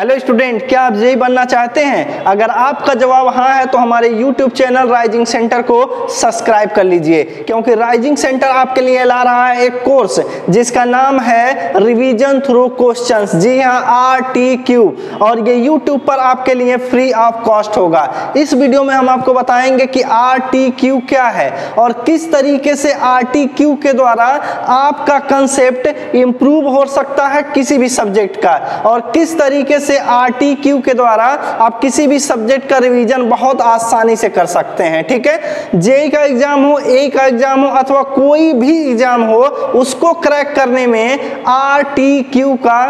Hello student क्या आप JEE बनना चाहते हैं? अगर आपका जवाब हाँ है तो हमारे यूट्यूब चैनल राइजिंग सेंटर को सब्सक्राइब कर लीजिए, क्योंकि राइजिंग सेंटर आपके लिए ला रहा है एक कोर्स जिसका नाम है रिवीजन थ्रू क्वेश्चंस जी हाँ आर टी क्यू और ये यूट्यूब पर आपके लिए फ्री ऑफ़ कॉस्ट होगा। इस वीडियो में हम आपको बताएँगे कि आर टी क्यू क्या है, और किस तरीके से आर टी क्यू के द्वारा आपका कंसेप्ट इम्प्रूव हो सकता है किसी भी सब्जेक्ट का, और किस तरीके से से आर के द्वारा आप किसी भी सब्जेक्ट का रिवीजन बहुत आसानी से कर सकते हैं, ठीक है? जेई का एग्ज़ाम हो ए का एग्ज़ाम हो, अथवा कोई भी एग्ज़ाम हो, उसको क्रैक करने में आर टी क्यू का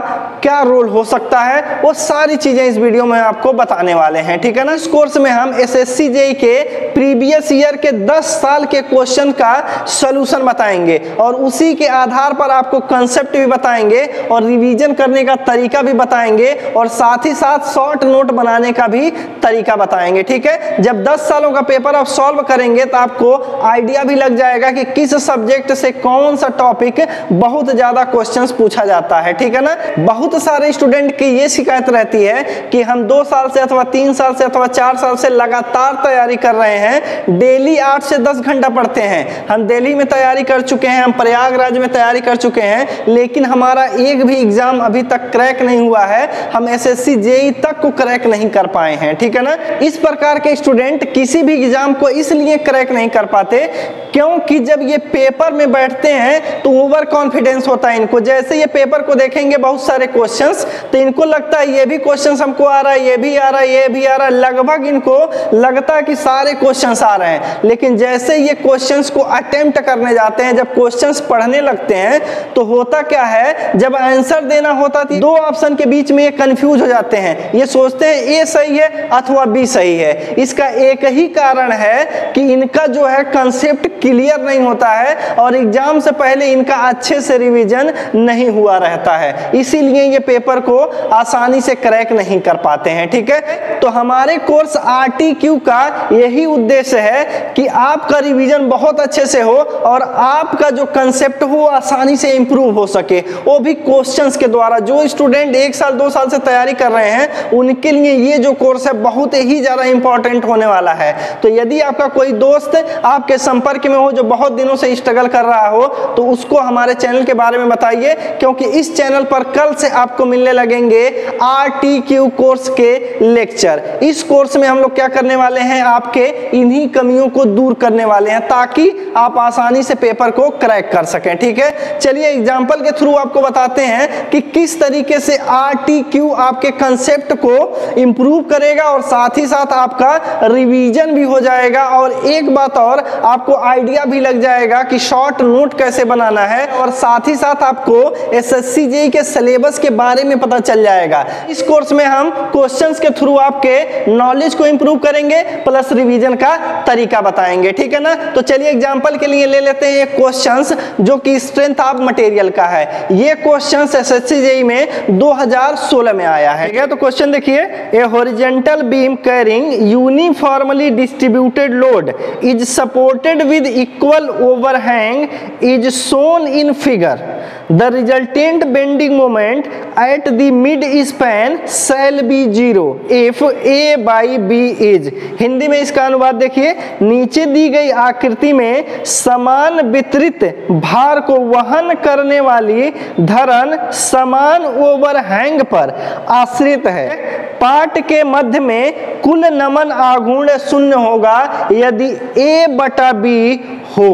क्या रोल हो सकता है? वो सारी चीज़ें इस वीडियो में आपको बताने वाले हैं, ठीक है ना? इस कोर्स में हम एस एस के प्रीवियस ईयर के 10 साल के क्वेश्चन का सोल्यूशन बताएँगे और उसी के आधार पर आपको कंसेप्ट भी बताएँगे और रिवीजन करने का तरीका भी बताएँगे और साथ ही साथ शॉर्ट नोट बनाने का भी तरीका बताएँगे, ठीक है? जब 10 सालों का पेपर आप सॉल्व करेंगे तो आपको आइडिया भी लग जाएगा कि किस सब्जेक्ट से कौन सा टॉपिक बहुत ज़्यादा क्वेश्चंस पूछा जाता है, ठीक है ना? बहुत सारे स्टूडेंट की ये शिकायत रहती है कि हम दो साल से अथवा तीन साल से अथवा चार साल से लगातार तैयारी कर रहे हैं डेली आठ से दस घंटा पढ़ते हैं। हम दिल्ली में तैयारी कर चुके हैं, हम प्रयागराज में तैयारी कर चुके हैं, लेकिन हमारा एक भी एग्ज़ाम अभी तक क्रैक नहीं हुआ है। हम एसएससी जेई तक को क्रैक नहीं कर पाए हैं, ठीक है ना? इस प्रकार के स्टूडेंट किसी भी एग्ज़ाम को इसलिए क्रैक नहीं कर पाते क्योंकि जब ये पेपर में बैठते हैं तो ओवर कॉन्फिडेंस होता है इनको। जैसे ये पेपर को देखेंगे बहुत सारे क्वेश्चंस तो इनको लगता है ये भी क्वेश्चन हमको आ रहा है, ये भी आ रहा है, ये भी आ रहा है। लगभग इनको लगता है कि सारे क्वेश्चन आ रहे हैं। लेकिन जैसे ये क्वेश्चन को अटेम्प्ट करने जाते हैं, जब क्वेश्चन पढ़ने लगते हैं तो होता क्या है? जब आंसर देना होता थी दो ऑप्शन के बीच में ये कंफ्यूज हो जाते हैं। ये सोचते हैं ए सही है अथवा बी सही है? इसका एक ही कारण है कि इनका जो है कंसेप्ट क्लियर नहीं होता है और एग्ज़ाम से पहले इनका अच्छे से रिवीजन नहीं हुआ रहता है। इसीलिए ये पेपर को आसानी से क्रैक नहीं कर पाते हैं, ठीक है? तो हमारे कोर्स आरटीक्यू का यही उद्देश्य है कि आपका रिवीजन बहुत अच्छे से हो और आपका जो कंसेप्ट हो आसानी से इंप्रूव हो सके। वो भी क्वेश्चंस के द्वारा। जो स्टूडेंट एक साल, दो साल से तैयारी कर रहे हैं, उनके लिए ये जो कोर्स है बहुत ही ज़्यादा इंपॉर्टेंट होने वाला है। तो यदि आपका कोई दोस्त आपके संपर्क में हो, जो बहुत दिनों से स्ट्रगल कर रहा हो तो उसको हमारे चैनल के बारे में बताइए, क्योंकि इस चैनल पर कल से आपको मिलने लगेंगे आरटीक्यू कोर्स के लेक्चर इस कोर्स में हम लोग क्या करने वाले हैं, आपके इन्हीं कमियों को दूर करने वाले हैं, ताकि आप आसानी से पेपर को क्रैक कर सकें, ठीक है? चलिए एग्ज़ाम्पल के थ्रू आपको बताते हैं कि किस तरीके से आर टी क्यू आपके कंसेप्ट को इंप्रूव करेगा और साथ ही साथ आपका रिवीजन भी हो जाएगा। और एक बात और, आपको आइडिया भी लग जाएगा कि शॉर्ट नोट कैसे बनाना है और साथ ही साथ आपको एस एस के सिलेबस के बारे में पता चल जाएगा। इस कोर्स में हम क्वेश्चंस के थ्रू आपके नॉलेज को इंप्रूव करेंगे प्लस रिवीजन का तरीका बताएँगे। ठीक है ना? तो चलिए एग्ज़ाम्पल के लिए ले लेते हैं क्वेश्चंस जो कि स्ट्रेंथ ऑफ़ मटेरियल का है। ये क्वेश्चंस एसएससी में 2016 में आया है। ठीक है तो क्वेश्चन देखिए a horizontal beam carrying uniformly distributed load is supported with equal overhang is shown in figure the resultant bending moment at the mid span shall be zero if a by b is Hindi में इसका अनुवाद देखिए, नीचे दी गई आकृति में समान वितरित भार को वहन करने वाली धरन समान ओवरहैंग पर। आश्रित है। पाठ के मध्य में कुल नमन आगुण शून्य होगा, यदि ए बटा बी हो।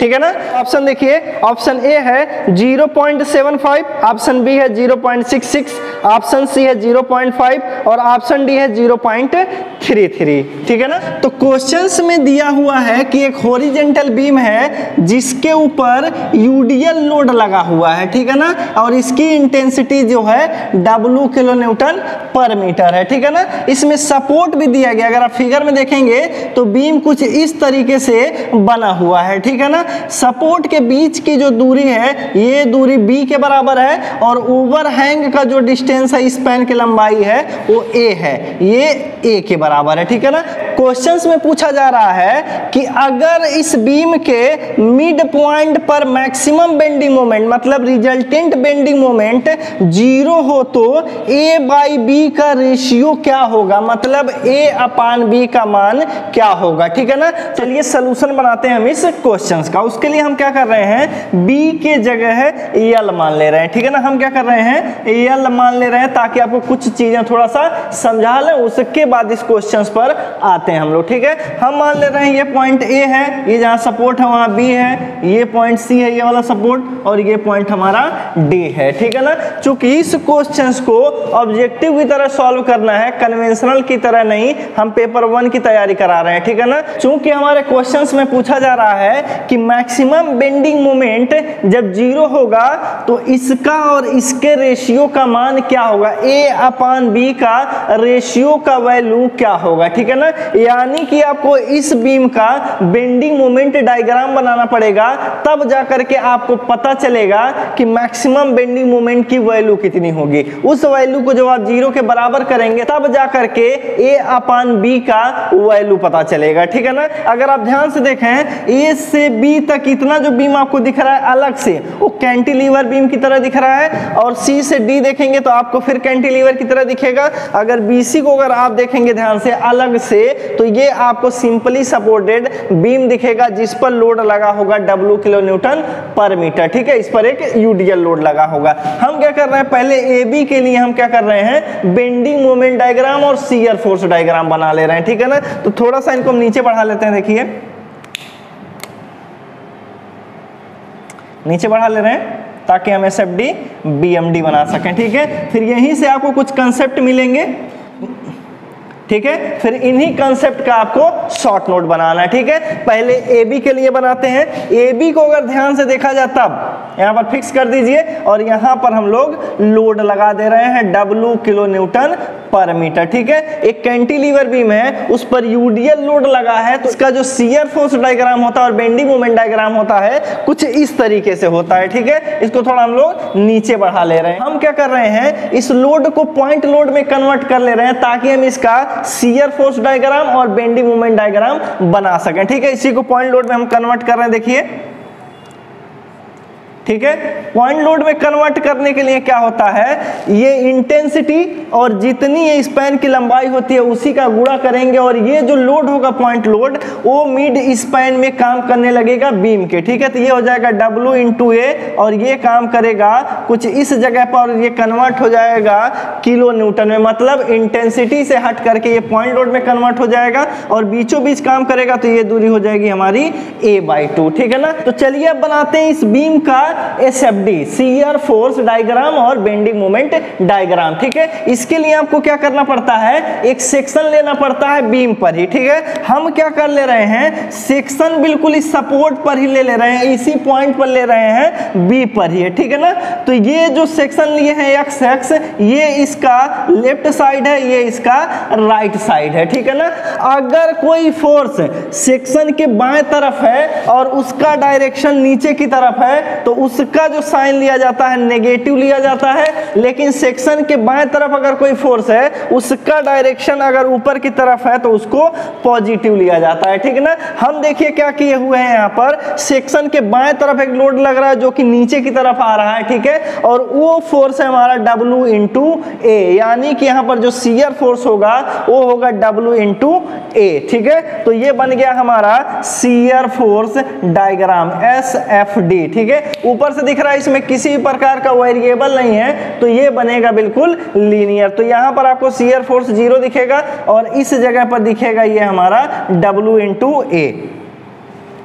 ठीक है ना? ऑप्शन देखिए ऑप्शन ए है 0.75 ऑप्शन बी है 0.66 ऑप्शन सी है 0.5 और ऑप्शन डी है 0.33 ठीक है ना? तो क्वेश्चंस में दिया हुआ है कि एक हॉरिजेंटल बीम है जिसके ऊपर यूडीएल लोड लगा हुआ है, ठीक है ना? और इसकी इंटेंसिटी जो है W किलो न्यूटन पर मीटर है, ठीक है ना? इसमें सपोर्ट भी दिया गया, अगर आप फिगर में देखेंगे तो बीम कुछ इस तरीके से बना हुआ है, ठीक है ना? सपोर्ट के बीच की जो दूरी है, ये दूरी बी के बराबर है और ओवरहैंग का जो डिस्टेंस है स्पैन की लंबाई है, वो ए है। ये ए के बराबर है, ठीक है ना? क्वेश्चंस में पूछा जा रहा है कि अगर इस बीम के मिड पॉइंट पर मैक्सिमम बेंडिंग मोमेंट मतलब रिजल्टेंट बेंडिंग मोमेंट ज़ीरो हो तो ए बाई बी का रेशियो क्या होगा? मतलब ए अपान बी का मान क्या होगा? ठीक है ना? चलिए सोल्यूशन बनाते हैं हम इस क्वेश्चन का। उसके लिए हम क्या कर रहे हैं? बी के जगह एल मान ले रहे हैं। ठीक है ना? हम क्या कर रहे हैं? एल मान ले रहे हैं ताकि आपको कुछ चीज़ें थोड़ा सा समझा लें। उसके बाद इस क्वेश्चन पर आते हैं हम लोग, ठीक है? हम मान ले रहे हैं ये पॉइंट ए है, ये जहाँ सपोर्ट है, वहाँ बी है, ये पॉइंट सी है, ये वाला सपोर्ट और ये पॉइंट हमारा डी है, ठीक है ना? चूँकि इस क्वेश्चन को ऑब्जेक्टिव की तरह सॉल्व करना है कन्वेंशनल की तरह नहीं, हम पेपर वन की तैयारी करा रहे हैं, ठीक है ना? चूँकि हमारे क्वेश्चंस में पूछा जा रहा है कि मैक्सिमम बेंडिंग मोमेंट जब ज़ीरो होगा तो इसका और इसके रेशियो का मान क्या होगा? ए अपान बी का रेशियो का वैल्यू क्या होगा, ठीक है ना? यानी कि आपको इस बीम का बेंडिंग मोमेंट डायग्राम बनाना पड़ेगा, तब जाकर के आपको पता चलेगा कि मैक्सिमम बेंडिंग मोमेंट की वैल्यू कितनी होगी। उस वैल्यू को जब आप ज़ीरो के बराबर करेंगे, तब जाकर के ए अपान बी का वैल्यू पता चलेगा, ठीक है ना? अगर आप ध्यान से देखें, ए से बी तक इतना जो बीम आपको दिख रहा है अलग से, वो कैंटिलीवर बीम की तरह दिख रहा है, और सी से डी देखेंगे तो आपको फिर कैंटिलीवर की तरह दिखेगा। अगर बीसी को अगर आप देखेंगे ध्यान से, अलग से तो ये आपको सिंपली सपोर्टेड बीम दिखेगा, जिस पर लोड लगा होगा डब्ल्यू किलो न्यूटन पर मीटर, ठीक है? इस पर एक यूडीएल लोड लगा होगा। हम क्या कर रहे हैं? पहले ए बी के लिए हम क्या कर रहे हैं? बेंडिंग मोमेंट डायग्राम और सीयर फोर्स डायग्राम बना ले रहे हैं, ठीक है ना? तो थोड़ा सा इनको हम नीचे बढ़ा लेते हैं, देखिए। नीचे बढ़ा ले रहे हैं, ताकि हम S F D B M D बना सकें, ठीक है? फिर यहीं से आपको कुछ कंसेप्ट मिलेंगे। ठीक है? फिर इन्हीं कंसेप्ट का आपको शॉर्ट नोट बनाना है, ठीक है? पहले ए बी के लिए बनाते हैं। ए बी को अगर ध्यान से देखा जाए तब, यहाँ पर फिक्स कर दीजिए और यहाँ पर हम लोग लोड लगा दे रहे हैं डब्लू किलो न्यूटन पर मीटर, ठीक है? एक कैंटिलीवर बीम है, उस पर यूडीएल लोड लगा है तो इसका जो सीयर फोर्स डायग्राम होता है और बेंडिंग मोमेंट डायग्राम होता है, कुछ इस तरीके से होता है, ठीक है? इसको थोड़ा हम लोग नीचे बढ़ा ले रहे हैं। हम क्या कर रहे हैं, इस लोड को पॉइंट लोड में कन्वर्ट कर ले रहे हैं, ताकि हम इसका सीयर फोर्स डायग्राम और बेंडिंग मोमेंट डायग्राम बना सकें, ठीक है? इसी को पॉइंट लोड में हम कन्वर्ट कर रहे हैं, देखिए। ठीक है? पॉइंट लोड में कन्वर्ट करने के लिए क्या होता है? ये इंटेंसिटी और जितनी ये स्पैन की लंबाई होती है, उसी का गुणा करेंगे और ये जो लोड होगा पॉइंट लोड वो मिड स्पैन में काम करने लगेगा बीम के, ठीक है? तो ये हो जाएगा डब्ल्यू इंटू ए और ये काम करेगा कुछ इस जगह पर ये कन्वर्ट हो जाएगा किलो न्यूटन में मतलब इंटेंसिटी से हट करके ये पॉइंट लोड में कन्वर्ट हो जाएगा और बीचों बीच काम करेगा तो ये दूरी हो जाएगी हमारी ए बाई ठीक है ना? तो चलिए अब बनाते हैं इस बीम का सीयर फोर्स डायग्राम और बेंडिंग मोमेंट डायग्राम ठीक है? इसके लिए आपको क्या करना पड़ता है? एक सेक्शन लेना पड़ता है बीम पर ही, ठीक है? हम क्या कर ले रहे हैं? सेक्शन बिल्कुल इस सपोर्ट पर ही ले ले रहे हैं, इसी पॉइंट पर ले रहे हैं बी पर ही है ठीक है ना? तो ये जो सेक्शन लिए हैं एक्स एक्स ये इसका लेफ़्ट साइड है, ये इसका राइट साइड है, ठीक है ना? अगर कोई फोर्स सेक्शन के बाएँ तरफ़ है और उसका डायरेक्शन नीचे की तरफ़ है तो उसका जो साइन लिया जाता है नेगेटिव लिया जाता है, लेकिन सेक्शन के बाएँ तरफ़ अगर कोई फोर्स है, उसका डायरेक्शन अगर ऊपर की तरफ़ है तो उसको पॉजिटिव लिया जाता है, ठीक है ना? हम देखिए क्या किए हुए हैं यहाँ पर। सेक्शन के बाएँ तरफ़ एक लोड लग रहा है, जो कि नीचे की तरफ़ आ रहा है, ठीक है? और वो फोर्स है हमारा डब्ल्यू इंटू ए यानी कि यहाँ पर जो सीयर फोर्स होगा, वो होगा डब्ल्यू इंटू ए ठीक है? तो ये बन गया हमारा shear force diagram S F D ठीक है? ऊपर से दिख रहा है, इसमें किसी भी प्रकार का वेरिएबल नहीं है तो ये बनेगा बिल्कुल लीनियर तो यहाँ पर आपको सीयर फोर्स ज़ीरो दिखेगा और इस जगह पर दिखेगा ये हमारा डब्ल्यू इंटू ए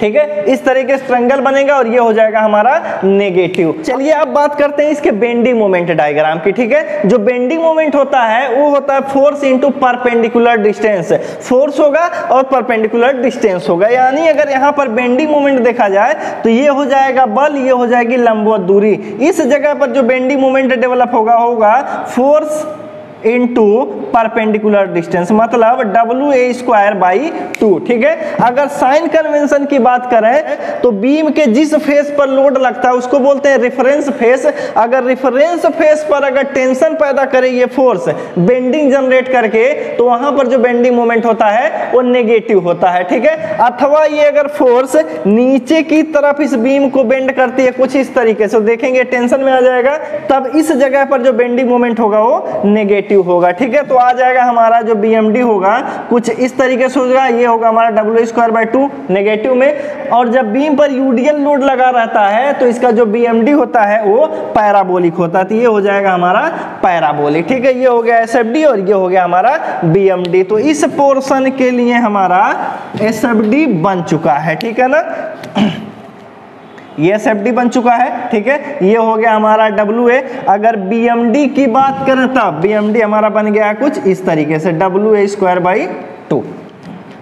ठीक है? इस से ट्रंगल बनेगा और ये हो जाएगा हमारा नेगेटिव चलिए अब बात करते हैं इसके बेंडिंग मोमेंट डायग्राम की, ठीक है? जो बेंडिंग मोमेंट होता है, वो होता है force into perpendicular distance force होगा और परपेंडिकुलर डिस्टेंस होगा। यानी अगर यहाँ पर बेंडिंग मोमेंट देखा जाए तो ये हो जाएगा बल, ये हो जाएगी लंबवत दूरी। इस जगह पर जो बेंडिंग मोमेंट डेवलप होगा होगा फोर्स इंटू परपेंडिकुलर डिस्टेंस मतलब W a square by two ठीक है? अगर साइन कन्वेंशन की बात करें तो बीम के जिस फेस पर लोड लगता है, उसको बोलते हैं रेफरेंस फेस अगर रेफरेंस फेस पर अगर टेंशन पैदा करे ये फोर्स बेंडिंग जनरेट करके तो वहाँ पर जो बेंडिंग मोमेंट होता है, वो नेगेटिव होता है, ठीक है? अथवा ये अगर फोर्स नीचे की तरफ़ इस बीम को बेंड करती है, कुछ इस तरीके से देखेंगे टेंशन में आ जाएगा, तब इस जगह पर जो बेंडिंग मोमेंट होगा, वो नेगेटिव होगा, ठीक है? तो आ जाएगा हमारा जो बीएमडी होगा, कुछ इस तरीके से होगा, ये होगा हमारा W square by two negative में। और जब बीम पर यूडियल लोड लगा रहता है तो इसका जो बीएमडी होता है, वो पैराबोलिक होता है। तो ये हो जाएगा हमारा पैराबोलिक ठीक है? ये हो गया एसएफडी और ये हो गया हमारा बीएमडी तो इस पोर्सन के लिए हमारा एसएफडी बन चुका है, ठीक है ना? ये एस बन चुका है, ठीक है? ये हो गया हमारा डब्ल्यू ए अगर बीएमडी की बात करें तब बी हमारा बन गया कुछ इस तरीके से W a square by two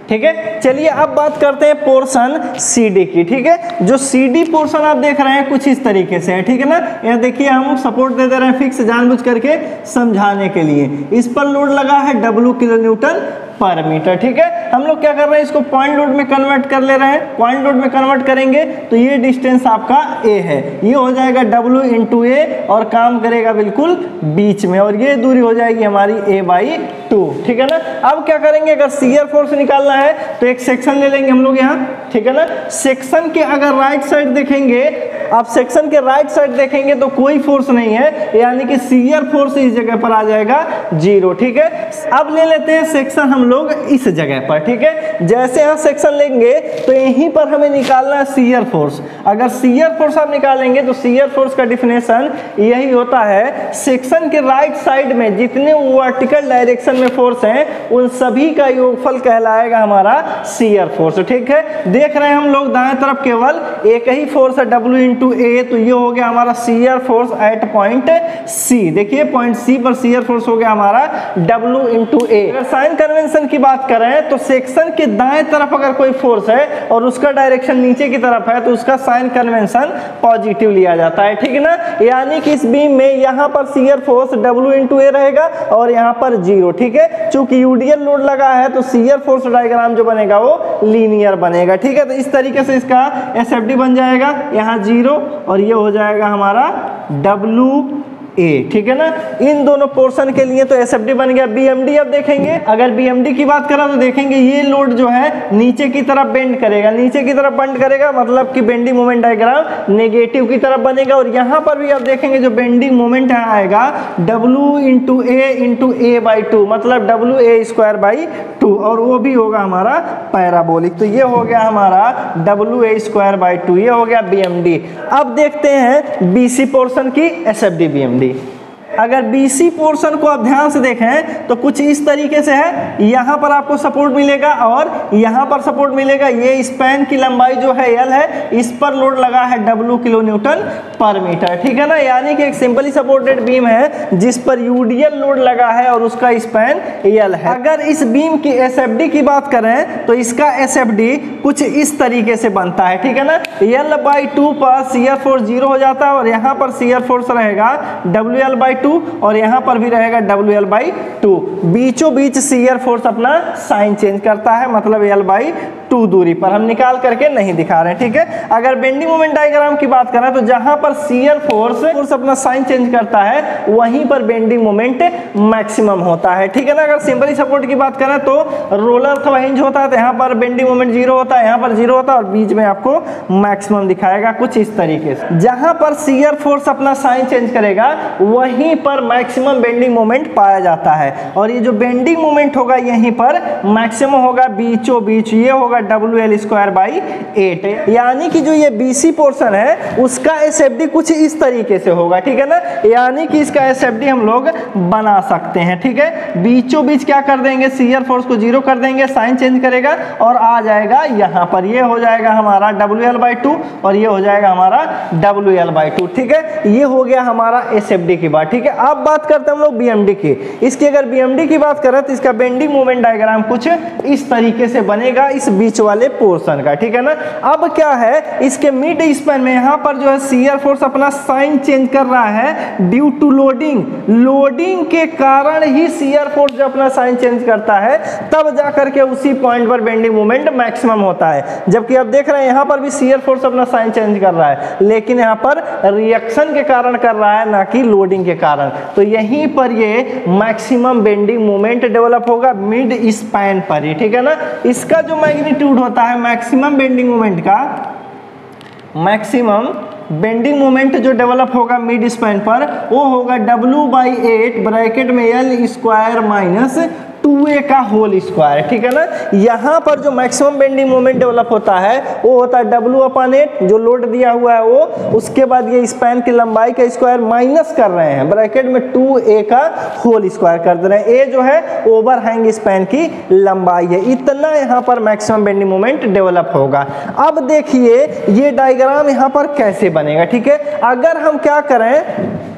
ठीक है? चलिए अब बात करते हैं पोर्शन सीडी की, ठीक है? जो सीडी पोर्शन आप देख रहे हैं कुछ इस तरीके से है, ठीक है ना? यह देखिए, हम सपोर्ट दे दे रहे हैं फिक्स जानबूझ करके समझाने के लिए। इस पर लोड लगा है डब्ल्यू किलो न्यूटन पर मीटर ठीक है? हम लोग क्या कर रहे हैं, इसको पॉइंट लोड में कन्वर्ट कर ले रहे हैं। पॉइंट लोड में कन्वर्ट करेंगे तो ये डिस्टेंस आपका ए है। ये हो जाएगा डब्ल्यू इंटू ए और काम करेगा बिल्कुल बीच में, और ये दूरी हो जाएगी हमारी ए बाई टू ठीक है ना? अब क्या करेंगे, अगर सीयर फोर्स निकालना है तो एक सेक्शन ले लेंगे हम लोग यहाँ, ठीक है ना? सेक्शन के अगर राइट साइड देखेंगे आप सेक्शन के राइट साइड देखेंगे तो कोई फोर्स नहीं है, यानी कि सीयर फोर्स इस जगह पर आ जाएगा ज़ीरो ठीक है? अब ले लेते हैं सेक्शन हम लोग इस जगह पर, ठीक है? जैसे यहाँ सेक्शन लेंगे तो यहीं पर हमें निकालना है सीयर फोर्स अगर सीयर फोर्स आप निकालेंगे तो सीयर फोर्स का डिफिनेशन यही होता है सेक्शन के राइट साइड में जितने वर्टिकल डायरेक्शन में फोर्स हैं, उन सभी का योगफल कहलाएगा हमारा सीयर फोर्स ठीक है? देख रहे हैं हम लोग दाएँ तरफ़ केवल, एक ही फोर्स है डब्ल्यू इंटू ए तो ये हो गया हमारा shear force at point C देखिए पॉइंट सी पर सीयर फोर्स हो गया हमारा W into a sign convention section की बात करें तो सेक्शन के दाएँ तरफ़ अगर कोई फोर्स है और उसका डायरेक्शन नीचे की तरफ़ है तो उसका साइन कन्वेंशन पॉजिटिव लिया जाता है, ठीक है ना? यानी कि इस बीम में यहाँ पर shear force W into a रहेगा और यहाँ पर ज़ीरो ठीक है? चूँकि यूडीएल लोड लगा है तो सीयर फोर्स डायग्राम जो बनेगा वो लीनियर बनेगा, ठीक है? तो इस तरीके से इसका एसएफडी बन जाएगा, यहाँ ज़ीरो और ये हो जाएगा हमारा डब्ल्यू ए ठीक है ना? इन दोनों पोर्शन के लिए तो एसएफडी बन गया। बीएमडी अब देखेंगे। अगर बीएमडी की बात करें तो देखेंगे ये लोड जो है नीचे की तरफ़ बेंड करेगा। नीचे की तरफ़ बेंड करेगा मतलब कि बेंडिंग मोमेंट डायग्राम नेगेटिव की तरफ़ बनेगा। और यहाँ पर भी आप देखेंगे जो बेंडिंग मोमेंट यहाँ आएगा W into a into a by two मतलब W a square by two और वो भी होगा हमारा पैराबोलिक तो ये हो गया हमारा W a square by two ये हो गया बीएमडी अब देखते हैं बीसी पोर्शन की S F D B M D अगर बीसी पोर्शन को आप ध्यान से देखें तो कुछ इस तरीके से है। यहाँ पर आपको सपोर्ट मिलेगा और यहाँ पर सपोर्ट मिलेगा। ये स्पैन की लंबाई जो है, L है, इस पर लोड लगा है W किलो न्यूटन पर मीटर। ठीक है ना? यानी कि एक सिंपली सपोर्टेड बीम है, जिस पर यूडीएल लोड लगा है और उसका स्पैन L है। अगर इस बीम की एस की बात करें तो इसका एसएफडी कुछ इस तरीके से बनता है। ठीक है ना? एल बाई टू पर फोर्स ज़ीरो हो जाता है और यहाँ पर सीयर फोर्स रहेगा डब्ल्यू एल बाई टू और यहाँ पर भी रहेगा डब्ल्यू एल बाई टू बीचों बीच सीयर फोर्स अपना साइन चेंज करता है मतलब एल बाई टू दूरी पर। हम निकाल करके नहीं दिखा रहे ठीक है? अगर बेंडिंग मोमेंट डायग्राम की बात करें तो जहाँ पर सीयर फोर्स फोर्स अपना साइन चेंज करता है, वहीं पर बेंडिंग मोमेंट मैक्सिमम होता है, ठीक है ना? अगर सिंपली सपोर्ट की बात करें तो रोलर अथवा हिंज होता है तो यहाँ पर बेंडिंग मोमेंट ज़ीरो होता है, यहाँ पर ज़ीरो होता है और बीच में आपको मैक्सिमम दिखाएगा कुछ इस तरीके से। जहाँ पर सीयर फोर्स अपना साइन चेंज करेगा, वहीं पर मैक्सिमम बेंडिंग मोमेंट पाया जाता है। और ये जो बेंडिंग मोमेंट होगा यहीं पर मैक्सिमम होगा बीचों बीच, ये होगा W L square by eight यानी कि जो ये बीसी पोर्शन है, उसका एसएफडी कुछ इस तरीके से होगा, ठीक है ना? यानी कि इसका एसएफडी हम लोग बना सकते हैं, ठीक है? बीचों बीच क्या कर देंगे? सीयर फोर्स को ज़ीरो कर देंगे साइन चेंज करेगा और आ जाएगा यहाँ पर। ये हो जाएगा हमारा डब्ल्यू एल बाई टू और ये हो जाएगा हमारा डब्ल्यू एल बाई टू ठीक है? ये हो गया हमारा एस एफ़ की बात ठीक है अब बात करते हैं हम लोग बीएमडी की। इसकी अगर बीएमडी की बात करें तो इसका बेंडिंग मोमेंट डायग्राम कुछ इस तरीके से बनेगा, इस बीच वाले पोर्शन का, ठीक है ना? अब क्या है, इसके मिड स्पैन में यहाँ पर जो है सीयर फोर्स अपना साइन चेंज कर रहा है ड्यू टू लोडिंग लोडिंग के कारण ही सीयर फोर्स जो अपना साइन चेंज करता है, तब जाकर के उसी पॉइंट पर बेंडिंग मूवमेंट मैक्सिमम होता है। जबकि अब देख रहे हैं, यहाँ पर भी सीयर फोर्स अपना साइन चेंज कर रहा है, लेकिन यहाँ पर रिएक्शन के कारण कर रहा है, ना कि लोडिंग के कारण। तो यहीं पर ये मैक्सिमम बेंडिंग मोमेंट डेवलप होगा मिड स्पैन पर ही, ठीक है ना? इसका जो मैग्नीट्यूड होता है मैक्सिमम बेंडिंग मोमेंट का मैक्सिमम बेंडिंग मोमेंट जो डेवलप होगा मिड स्पैन पर, वो होगा डब्ल्यू बाई एट ब्रैकेट में L square minus two A का होल स्क्वायर ठीक है ना? यहाँ पर जो मैक्सिमम बेंडिंग मोमेंट डेवलप होता है, वो होता है डब्ल्यू अपन एट जो लोड दिया हुआ है वो, उसके बाद ये स्पैन की लंबाई का स्क्वायर माइनस कर रहे हैं। ब्रैकेट में टू ए का होल स्क्वायर कर दे रहे हैं। ए जो है ओवर हैंग स्पैन की लंबाई है। इतना यहाँ पर मैक्सिमम बेंडिंग मोमेंट डेवलप होगा। अब देखिए, ये डायग्राम यहाँ पर कैसे बनेगा, ठीक है? अगर हम क्या करें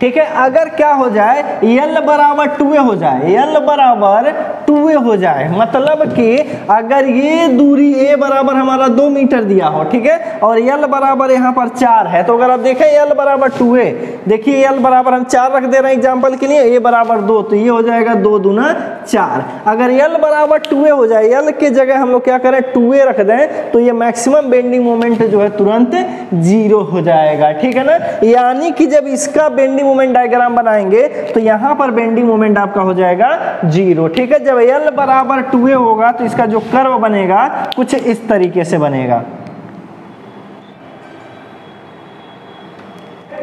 ठीक है? अगर क्या हो जाए यल बराबर टू हो जाए। यल बराबर टू हो जाए। मतलब कि अगर ये दूरी ए बराबर हमारा दो मीटर दिया हो, ठीक है? और यल बराबर यहाँ पर चार है तो अगर आप देखें यल बराबर टू ए। देखिए यल बराबर हम चार रख दे रहे हैं एग्ज़ाम्पल के लिए, ए बराबर दो तो ये हो जाएगा दो दूना चार। अगर यल बराबर टू हो जाए यल के जगह हम लोग क्या करें, टू रख दें तो ये मैक्सिमम बेंडिंग मोमेंट जो है तुरंत ज़ीरो हो जाएगा, ठीक है ना? यानी कि जब इसका बेंडिंग मोमेंट डायग्राम बनाएँगे तो यहाँ पर बेंडिंग मोमेंट आपका हो जाएगा ज़ीरो ठीक है? जब एल बराबर टू ए होगा तो इसका जो कर्व बनेगा, कुछ इस तरीके से बनेगा।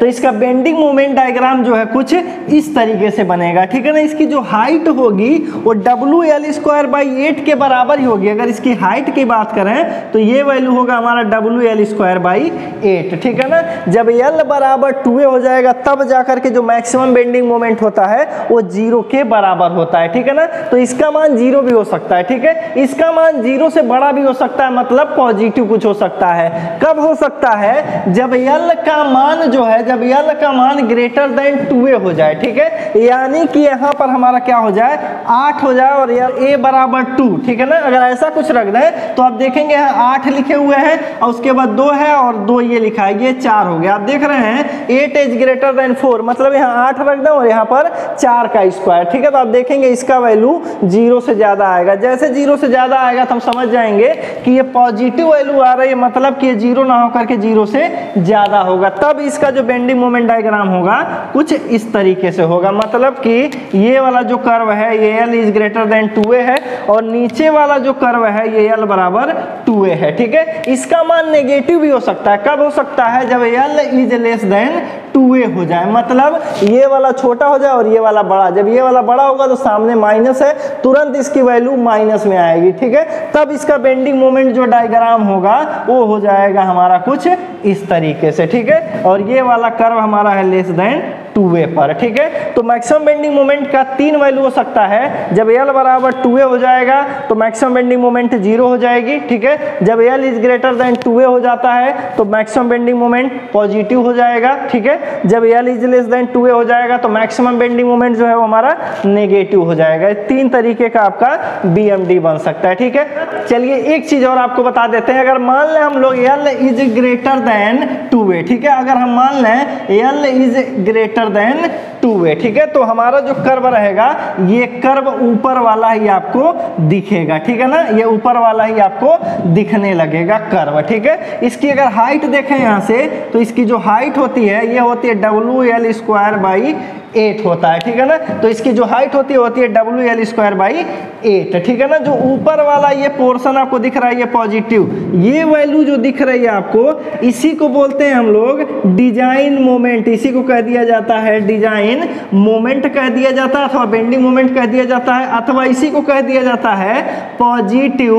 तो इसका बेंडिंग मोमेंट डायग्राम जो है कुछ इस तरीके से बनेगा, ठीक है ना? इसकी जो हाइट होगी वो W L square by eight के बराबर ही होगी। अगर इसकी हाइट की बात करें तो ये वैल्यू होगा हमारा W L square by eight ठीक है ना? जब एल बराबर टू हो जाएगा, तब जाकर के जो मैक्सिमम बेंडिंग मोमेंट होता है, वो ज़ीरो के बराबर होता है, ठीक है ना? तो इसका मान ज़ीरो भी हो सकता है, ठीक है? इसका मान ज़ीरो से बड़ा भी हो सकता है मतलब पॉजिटिव कुछ हो सकता है। कब हो सकता है? जब एल का मान जो है जब यल का मान ग्रेटर देन टू हो जाए, ठीक है? यानी कि यहाँ पर हमारा क्या हो जाए? आठ हो जाए और ए बराबर टू ठीक है ना? अगर ऐसा कुछ रख दें तो आप देखेंगे यहाँ आठ लिखे हुए हैं और उसके बाद दो है और दो ये लिखा है ये चार हो गया। आप देख रहे हैं eight is greater than four मतलब यहाँ आठ रख दें और यहाँ पर चार का स्क्वायर ठीक है? तो आप देखेंगे इसका वैल्यू ज़ीरो से ज़्यादा आएगा। जैसे ज़ीरो से ज़्यादा आएगा तो हम समझ जाएँगे कि ये पॉजिटिव वैल्यू आ रही है मतलब कि ये ज़ीरो ना होकर के ज़ीरो से ज़्यादा होगा। तब इसका जो बेंडिंग मोमेंट डायग्राम होगा, कुछ इस तरीके से होगा। मतलब कि ये वाला जो कर्व है, ये L is greater than two है, और नीचे वाला जो कर्व है, ये एल बराबर टू है, ठीक है? इसका मान नेगेटिव भी हो सकता है। कब हो सकता है? जब L is less than two हो जाए। मतलब ये वाला छोटा हो जाए और ये वाला बड़ा। जब ये वाला बड़ा होगा तो सामने माइनस है, तुरंत इसकी वैल्यू माइनस में आएगी, ठीक है? तब इसका बेंडिंग मोमेंट जो डायग्राम होगा, वो हो जाएगा हमारा कुछ इस तरीके से, ठीक है? और ये वाला कर्व हमारा है लेस देन टू वे पर, ठीक है? तो मैक्सिमम बेंडिंग मोमेंट का तीन वैल्यू हो सकता है। जब एल बराबर टू हो जाएगा तो मैक्सिमम बेंडिंग मोमेंट ज़ीरो हो जाएगी, ठीक है? जब L is greater than two हो जाता है तो मैक्सिमम बेंडिंग मोमेंट पॉजिटिव हो जाएगा, ठीक है? जब L is less than two हो जाएगा तो मैक्सिमम बेंडिंग मोमेंट जो है वो हमारा नेगेटिव हो जाएगा। तीन तरीके का आपका BMD बन सकता है, ठीक है? चलिए, एक चीज़ और आपको बता देते हैं। अगर मान लें हम लोग L is greater than two ठीक है? अगर हम मान लें L is greater greater than two वे ठीक है? तो हमारा जो कर्व रहेगा, ये कर्व ऊपर वाला ही आपको दिखेगा, ठीक है ना? ये ऊपर वाला ही आपको दिखने लगेगा कर्व ठीक है? इसकी अगर हाइट देखें यहाँ से तो इसकी जो हाइट होती है, ये होती है W L square by eight होता है, ठीक है ना? तो इसकी जो हाइट होती है होती है W L square by eight ठीक है ना? जो ऊपर वाला ये पोर्शन आपको दिख रहा है, ये पॉजिटिव ये वैल्यू जो दिख रही है आपको, इसी को बोलते हैं हम लोग डिज़ाइन मोमेंट इसी को कह दिया जाता है डिज़ाइन मोमेंट कह दिया जाता है, अथवा बेंडिंग मोमेंट कह दिया जाता है, अथवा इसी को कह दिया जाता है पॉजिटिव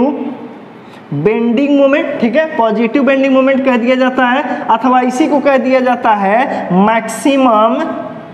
बेंडिंग मोमेंट ठीक है? पॉजिटिव बेंडिंग मोमेंट कह दिया जाता है, अथवा इसी को कह दिया जाता है मैक्सिमम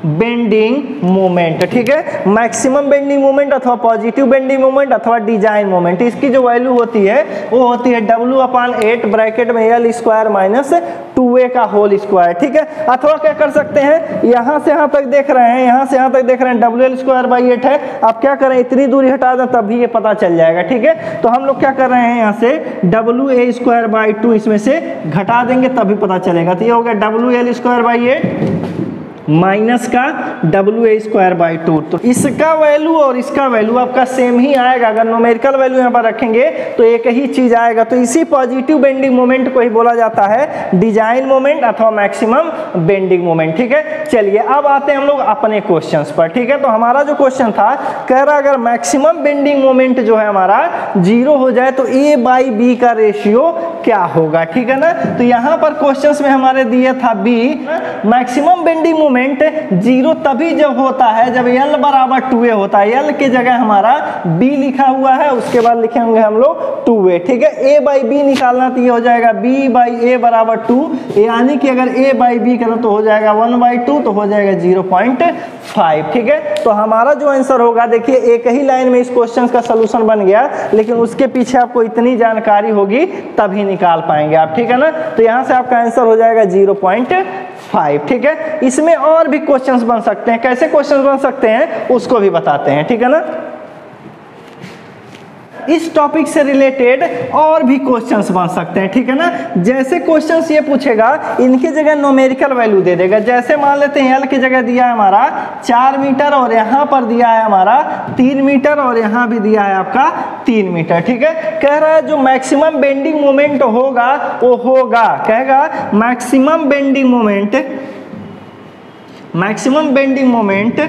बेंडिंग मोमेंट ठीक है? मैक्सिमम बेंडिंग मोमेंट अथवा पॉजिटिव बेंडिंग मोमेंट अथवा डिज़ाइन मोमेंट इसकी जो वैल्यू होती है, वो होती है डब्ल्यू अपान एट ब्रैकेट में L square minus two A का होल स्क्वायर ठीक है? अथवा क्या कर सकते हैं? यहाँ से यहाँ तक देख रहे हैं, यहाँ से यहाँ तक देख रहे हैं W L square by eight है। आप क्या करें? इतनी दूरी हटा दें, तभी ये पता चल जाएगा, ठीक है? तो हम लोग क्या कर रहे हैं यहाँ से? W A square by two इसमें से घटा देंगे, तभी पता चलेगा। तो ये हो गया W L square by eight minus का W A square by two तो इसका वैल्यू और इसका वैल्यू आपका सेम ही आएगा। अगर नोमेरिकल वैल्यू यहाँ पर रखेंगे तो एक ही चीज़ आएगा। तो इसी पॉजिटिव बेंडिंग मोमेंट को ही बोला जाता है डिज़ाइन मोमेंट अथवा मैक्सिमम बेंडिंग मोमेंट ठीक है? चलिए, अब आते हैं हम लोग अपने क्वेश्चन पर, ठीक है? तो हमारा जो क्वेश्चन था, कह रहा अगर मैक्सिमम बेंडिंग मोमेंट जो है हमारा ज़ीरो हो जाए तो ए बाई बी का रेशियो क्या होगा, ठीक है ना? तो यहाँ पर क्वेश्चन में हमारे दिए था B maximum bending moment zero तभी जब होता है, जब एल बराबर टू ए होता है। एल की जगह हमारा बी लिखा हुआ है, उसके बाद लिखे होंगे हम लोग टू ए ठीक है? ए बाई बी निकालना तो ये हो जाएगा बी बाई ए बराबर टू यानी कि अगर ए बाई बी करें तो हो जाएगा वन बाई टू तो हो जाएगा ज़ीरो पॉइंट फाइव ठीक है? तो हमारा जो आंसर होगा, देखिए, एक ही लाइन में इस क्वेश्चन का सोल्यूशन बन गया, लेकिन उसके पीछे आपको इतनी जानकारी होगी, तभी निकाल पाएँगे आप, ठीक है ना? तो यहाँ से आपका आंसर हो जाएगा ज़ीरो पॉइंट फाइव ठीक है? इसमें और भी क्वेश्चंस बन सकते हैं। कैसे क्वेश्चंस बन सकते हैं? उसको भी बताते हैं, ठीक है ना? इस टॉपिक से रिलेटेड और भी क्वेश्चंस बन सकते हैं, ठीक है ना? जैसे क्वेश्चंस ये पूछेगा, इनकी जगह नोमेरिकल वैल्यू दे देगा। जैसे मान लेते हैं एल की जगह दिया है हमारा चार मीटर और यहाँ पर दिया है हमारा तीन मीटर और यहाँ भी दिया है आपका तीन मीटर, ठीक है? कह रहा है जो मैक्सिमम बेंडिंग मोमेंट होगा, वो होगा। कहेगा maximum bending moment maximum bending moment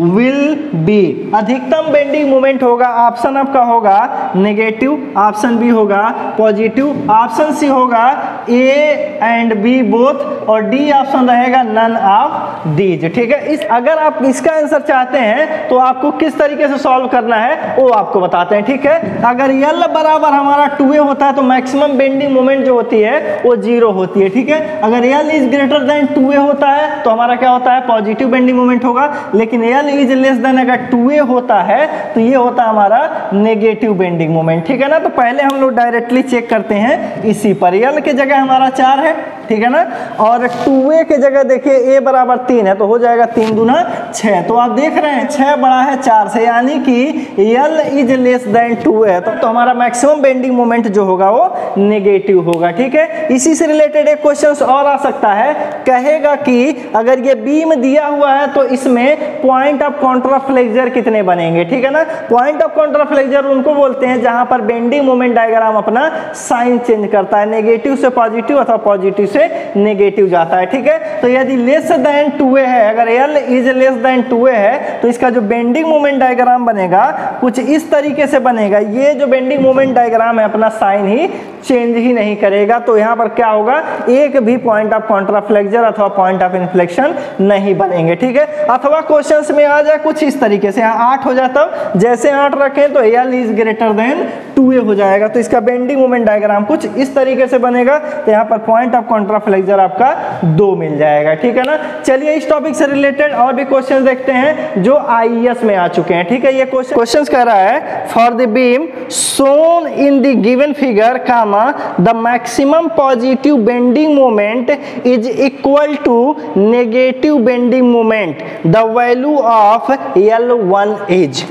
will be अधिकतम बेंडिंग मोमेंट होगा ऑप्शन आपका होगा नेगेटिव ऑप्शन बी होगा पॉजिटिव ऑप्शन सी होगा ए एंड बी बोथ और डी ऑप्शन रहेगा नन ऑफ़ दीज ठीक है? इस, अगर आप इसका आंसर चाहते हैं तो आपको किस तरीके से सॉल्व करना है, वो आपको बताते हैं, ठीक है? अगर यल बराबर हमारा टू ए होता है तो मैक्सिमम बेंडिंग मोमेंट जो होती है, वो ज़ीरो होती है, ठीक है? अगर L is greater than two A होता है तो हमारा क्या होता है? पॉजिटिव बेंडिंग मोमेंट होगा। लेकिन यल इज़ लेस देन अगर टू ए होता है तो ये होता हमारा नेगेटिव बेंडिंग मोमेंट ठीक है ना? तो पहले हम लोग डायरेक्टली चेक करते हैं, इसी पर एल के जगह हमारा चार है, ठीक है ना? और टू ए के जगह देखिए ए बराबर तीन है तो हो जाएगा तीन दुना छः तो आप देख रहे हैं छः बड़ा है चार से, यानी कि L is less than two है तो, तो हमारा मैक्सिमम बेंडिंग मोमेंट जो होगा वो नेगेटिव होगा ठीक है? इसी से रिलेटेड एक क्वेश्चन और आ सकता है। कहेगा कि अगर ये बीम दिया हुआ है तो इसमें पॉइंट ऑफ़ कॉन्ट्राफ्लेक्जर कितने बनेंगे ठीक है ना? पॉइंट ऑफ़ कॉन्ट्राफ्लेक्जर उनको बोलते हैं जहाँ पर बेंडिंग मोमेंट डायग्राम अपना साइन चेंज करता है। नेगेटिव से पॉजिटिव अथवा पॉजिटिव से नेगेटिव जाता है ठीक है? तो यदि लेस देन टू है अगर L is less than two है तो इसका जो बेंडिंग मोमेंट डायग्राम बनेगा कुछ इस तरीके से बनेगा। ये जो बेंडिंग मोमेंट डायग्राम है, अपना साइन ही चेंज ही नहीं करेगा। तो यहाँ पर क्या होगा? एक भी पॉइंट ऑफ़ कॉन्ट्राफ्लेक्जर अथवा पॉइंट ऑफ़ इन्फ्लेक्शन नहीं बनेंगे, ठीक है? अथवा क्वेश्चंस में आ जाए कुछ इस तरीके से। यहाँ आठ हो जाता जैसे आठ रखें तो L is greater than two हो जाएगा। तो इसका बेंडिंग मोमेंट डायग्राम कुछ इस तरीके से बनेगा। तो यहाँ पर पॉइंट ऑफ़ कॉन्ट्राफ्लेक्जर आपका दो मिल जाएगा, ठीक है ना? चलिए इस टॉपिक से रिलेटेड और भी क्वेश्चन देखते हैं, जो आई e में आ चुके हैं, ठीक है? ये क्वेश्चन क्वेश्चन कह रहा है for the beam shown in the given figure comma the maximum positive bending moment is equal to negative bending moment the value of L one is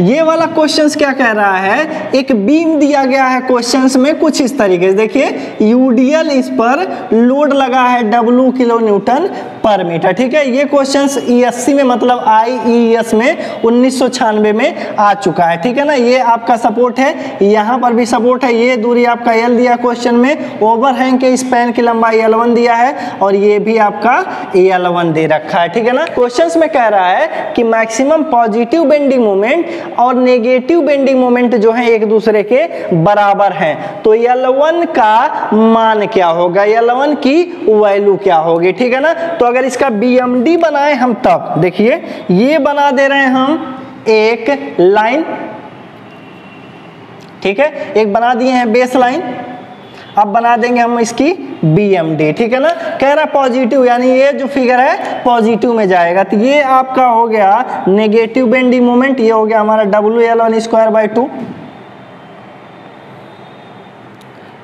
ये वाला क्वेश्चन क्या कह रहा है? एक बीम दिया गया है क्वेश्चन में, कुछ इस तरीके से। देखिए यूडीएल इस पर लोड लगा है W kilo newton per metre, ठीक है? ये क्वेश्चंस ईएससी में मतलब आईईएस में, उन्नीस में आ चुका है, ठीक है ना? ये आपका सपोर्ट है, यहाँ पर भी सपोर्ट है। ये दूरी आपका एल दिया क्वेश्चन में ओवर हैंग के स्पैन की लंबाई एल दिया है, और ये भी आपका एल दे रखा है, ठीक है ना? क्वेश्चन में कह रहा है कि मैक्सिमम पॉजिटिव बेंडिंग मोमेंट और नेगेटिव बेंडिंग मोमेंट जो है एक दूसरे के बराबर हैं। तो L1 का मान क्या होगा? L1 की वैल्यू क्या होगी? ठीक है ना? तो अगर इसका BMD बनाए हम तब, देखिए, ये बना दे रहे हैं हम एक लाइन ठीक है? एक बना दिए हैं बेस लाइन अब बना देंगे हम इसकी बी एम डी ठीक है ना? कह रहा पॉजिटिव यानी ये जो फिगर है पॉजिटिव में जाएगा। तो ये आपका हो गया नेगेटिव बेंडिंग मोमेंट ये हो गया हमारा W L one square by two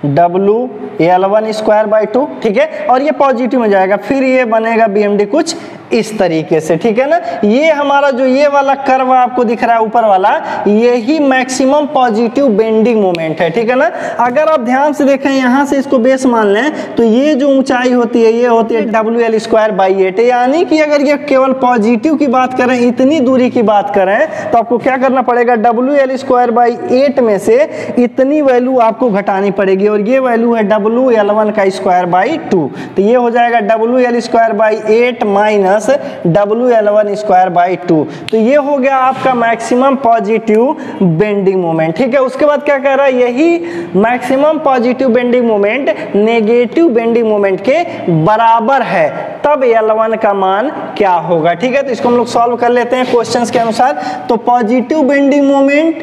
W L one square by two ठीक है? और ये पॉजिटिव में जाएगा, फिर ये बनेगा बी एम डी कुछ इस तरीके से, ठीक है ना? ये हमारा जो ये वाला कर्व आपको दिख रहा है ऊपर वाला यही मैक्सिमम पॉजिटिव बेंडिंग मोमेंट है, ठीक है ना? अगर आप ध्यान से देखें, यहाँ से इसको बेस मान लें तो ये जो ऊंचाई होती है, ये होती है W L square by eight यानी कि अगर ये केवल पॉजिटिव की बात करें, इतनी दूरी की बात करें तो आपको क्या करना पड़ेगा? W L square by eight में से इतनी वैल्यू आपको घटानी पड़ेगी और ये वैल्यू है डब्ल्यू एल वन का स्क्वायर बाई टू तो ये हो जाएगा W L square by eight minus W L one square by two तो ये हो गया आपका मैक्सिमम पॉजिटिव बेंडिंग मोमेंट ठीक है, उसके बाद क्या कह रहा है? यही maximum positive bending moment negative bending moment के बराबर है। तब एल का मान क्या होगा? ठीक है तो इसको हम लोग सॉल्व कर लेते हैं क्वेश्चन के अनुसार। तो positive bending moment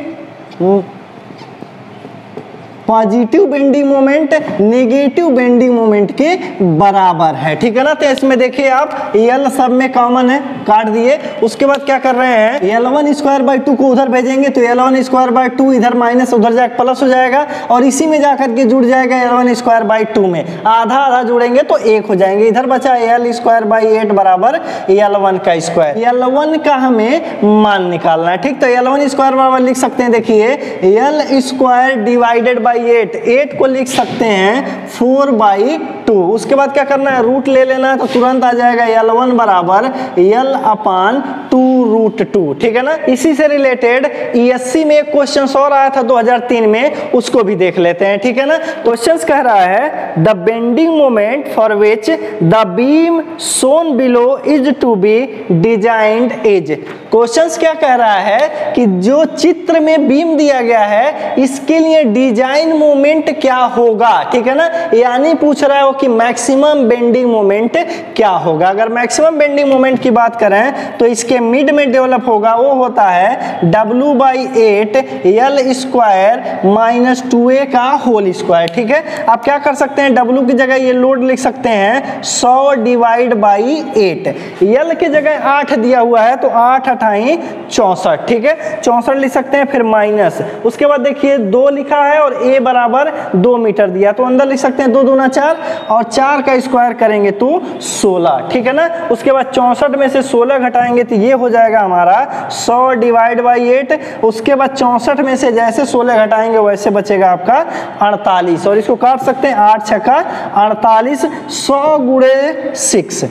positive bending moment, negative bending moment के बराबर है। ठीक है ना? तो इसमें देखिए आप एल सब में कॉमन है, काट दिए। उसके बाद क्या कर रहे हैं? L one square by two को उधर भेजेंगे तो L one square by two इधर माइनस उधर जाकर प्लस हो जाएगा, और इसी में जाकर के जुड़ जाएगा L one square by two में। आधा आधा जुड़ेंगे तो एक हो जाएँगे। इधर बचा एल स्क्वायर बाई एट बराबर एल वन का स्क्वायर एल वन का हमें मान निकालना है। ठीक तो एल वन स्क्वायर बराबर लिख सकते हैं, देखिए L square divided by by eight eight को लिख सकते हैं फोर बाई टू उसके बाद क्या करना है? रूट ले लेना है तो तुरंत आ जाएगा यल वन बराबर L upon two root two ठीक है ना? इसी से रिलेटेड ईएससी e में एक क्वेश्चन और आया था 2003 में, उसको भी देख लेते हैं, ठीक है ना? क्वेश्चन कह रहा है the bending moment for which the beam shown below is to be designed is questions क्या कह रहा है कि जो चित्र में बीम दिया गया है, इसके लिए डिज़ाइन मोमेंट क्या होगा? ठीक है ना? यानी पूछ रहा है वो कि मैक्सिमम बेंडिंग मोमेंट क्या होगा? अगर मैक्सिमम बेंडिंग मोमेंट की बात करें तो इसके मिड में डेवलप होगा, वो होता है W by eight L square minus two A का होल स्क्वायर ठीक है? आप क्या कर सकते हैं? डब्लू की जगह ये लोड लिख सकते हैं, सौ डिवाइड बाई एट एल की जगह आठ दिया हुआ है तो आठ अठाई चौसठ, ठीक है? चौसठ लिख सकते हैं, फिर माइनस उसके बाद देखिए, दो लिखा है और ए बराबर दो मीटर दिया। तो अंदर लिख सकते हैं दो दूना चार और चार का स्क्वायर करेंगे तो सोलह, ठीक है ना? उसके बाद चौसठ में से सोलह घटाएँगे तो ये हो जाएगा हमारा सौ डिवाइड बाई एट। उसके बाद चौसठ में से जैसे सोलह घटाएँगे, वैसे बचेगा आपका अड़तालीस और इसको काट सकते हैं आठ छक्का अड़तालीस सौ गुड़े सिक्स,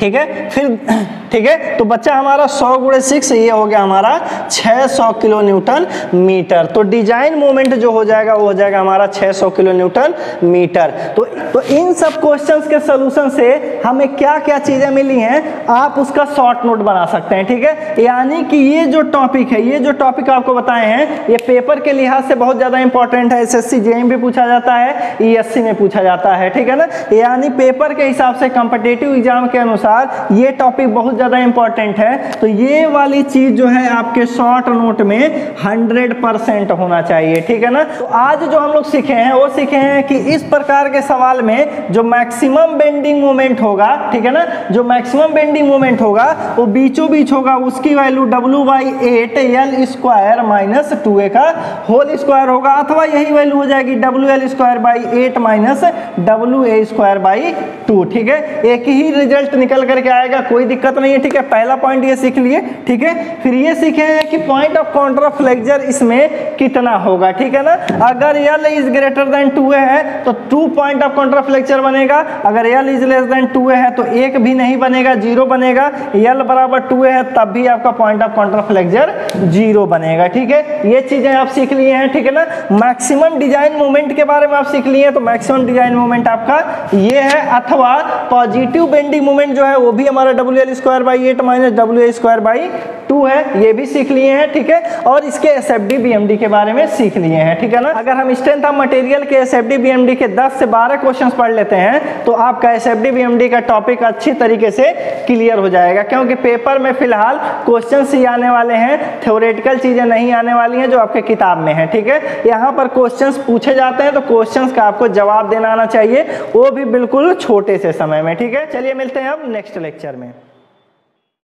ठीक है? फिर ठीक है? तो बच्चा, हमारा 100 गुड़े सिक्स ये हो गया हमारा 600 किलो न्यूटन मीटर। तो डिज़ाइन मोमेंट जो हो जाएगा, वो हो जाएगा हमारा 600 किलो न्यूटन मीटर। तो तो इन सब क्वेश्चंस के सोल्यूशन से हमें क्या क्या चीज़ें मिली हैं, आप उसका शॉर्ट नोट बना सकते हैं, ठीक है? यानी कि ये जो टॉपिक है, ये जो टॉपिक आपको बताए हैं, ये पेपर के लिहाज से बहुत ज़्यादा इंपॉर्टेंट है। एस एस भी पूछा जाता है ई e में पूछा जाता है, ठीक है ना? यानी पेपर के हिसाब से कॉम्पिटेटिव एग्ज़ाम के अनुसार ये टॉपिक बहुत ज़्यादा इंपॉर्टेंट है। तो ये वाली चीज़ जो है आपके शॉर्ट नोट में 100 परसेंट होना चाहिए, ठीक है ना? तो आज जो हम लोग सीखे हैं, वो सीखे हैं कि इस प्रकार के सवाल में जो मैक्सिमम बेंडिंग मोमेंट होगा, ठीक है ना? जो मैक्सिमम बेंडिंग मोमेंट होगा, वो बीचों बीच होगा, उसकी value W by eight L square minus two A का होल स्क्वायर होगा, अथवा यही वैल्यू हो जाएगी W L square by eight minus W A square by two ठीक है? एक ही रिज़ल्ट निकल करके आएगा, कोई दिक्कत नहीं है, ठीक है? पहला पॉइंट ये सीख लिए, ठीक है? फिर ये सीखे हैं कि पॉइंट ऑफ़ कॉन्ट्राफ्लेक्चर इसमें कितना होगा, ठीक है ना? अगर L is greater than two है तो टू पॉइंट ऑफ़ कॉन्ट्राफ्लेक्चर बनेगा। अगर L is less than two है तो एक भी नहीं बनेगा ज़ीरो बनेगा। यल बराबर टू है, तब भी आपका पॉइंट ऑफ़ कॉन्ट्राफ्लेक्चर ज़ीरो बनेगा, ठीक है? ये चीज़ें आप सीख लिए हैं, ठीक है ना? मैक्सिमम डिज़ाइन मूवमेंट के बारे में आप सीख लिए हैं तो मैक्सिमम डिज़ाइन मूवमेंट आपका ये है, अथवा पॉजिटिव बेंडिंग मूवमेंट जो है, वो भी हमारा W L square by eight minus W A square by two है, ये भी सीख लिए हैं, ठीक है? और इसके S F D B M D के बारे में सीख लिए हैं, ठीक है ना? अगर हम स्ट्रेंथ ऑफ़ मटेरियल के S F D B M D के 10 से 12 क्वेश्चंस पढ़ लेते हैं तो आपका S F D B M D का टॉपिक अच्छी तरीके से क्लियर हो जाएगा, क्योंकि पेपर में फ़िलहाल क्वेश्चन ही आने वाले हैं थ्योरेटिकल चीज़ें नहीं आने वाली हैं जो आपके किताब में है, ठीक है? यहाँ पर क्वेश्चन पूछे जाते हैं तो क्वेश्चन का आपको जवाब देना आना चाहिए, वो भी बिल्कुल छोटे से समय में, ठीक है? चलिए मिलते हैं अब नेक्स्ट लेक्चर में।